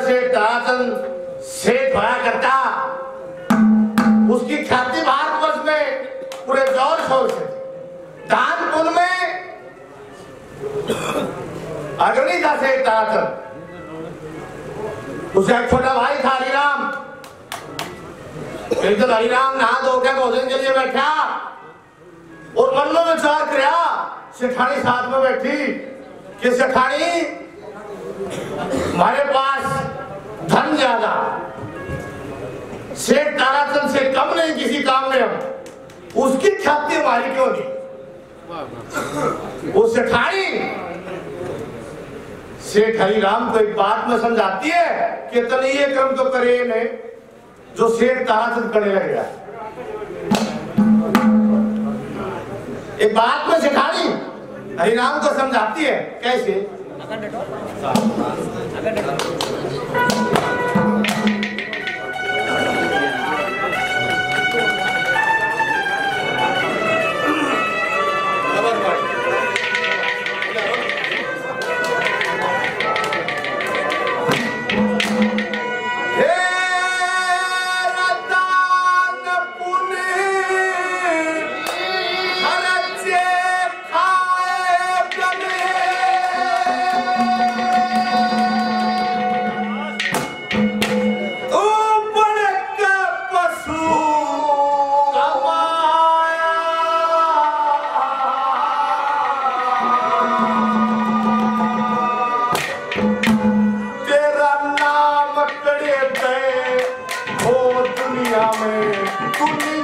से तरातन सेठ होया करता। उसकी ख्याति भारतवर्ष में पूरे ज़ोर शोर से। थी। दानपुर में अग्नि का सेठ तरातन उसका एक छोटा भाई था हरिराम। एक दिन हरिराम नहा धो के भोजन के लिए बैठा और मन में विचार किया, सेठानी साथ में बैठी। कि सेठानी, हमारे पास धन ज़्यादा। सेठ ताराचंद से कम नहीं किसी काम में हम। उसकी ख्याति हमारी क्यों नहीं? वो सेठानी सेठ हरिराम को एक बात में समझाती है कि तने ये कर्म तो करे नहीं जो सेठ ताराचंद करने लग गया। एक बात में सिखानी हरिराम को समझाती है कैसे? दुनिया में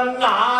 嗯啊。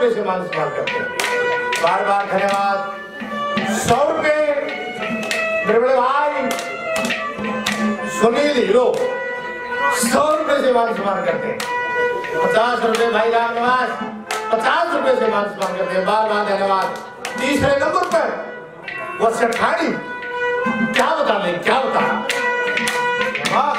रुपए से मान सम्मान करते हैं। बार बार धन्यवाद। सौ रुपए मेरे बड़े भाई, सुनील हीरो, सौ रुपए से मान सम्मान करते हैं। पचास रुपए, भाई राम निवास, पचास रुपए से मान सम्मान करते हैं। बार बार धन्यवाद। तीसरे नंबर पर वो सेठानी क्या बता ले क्या बता हाँ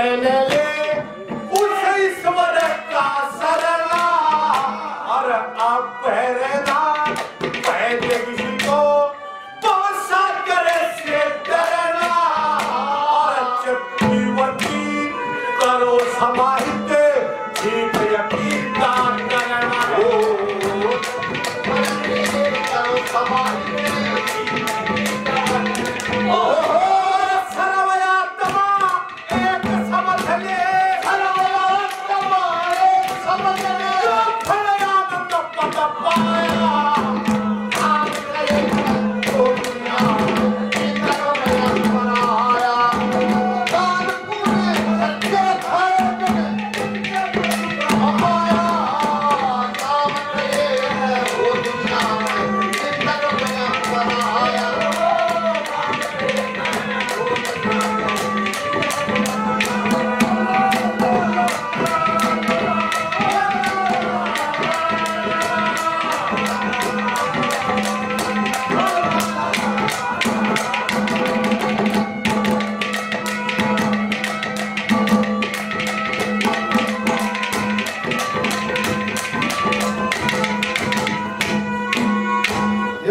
and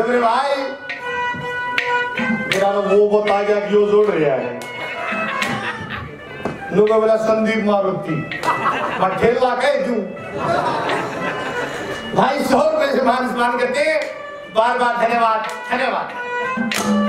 मेरे भाई। मेरा तो वो बता गया कि जोड़ रहा है। लोग बोला, संदीप मारुति, मैं ठेला कह दू। भाई, सौ रुपए से मान सम्मान करते बार बार धन्यवाद धन्यवाद।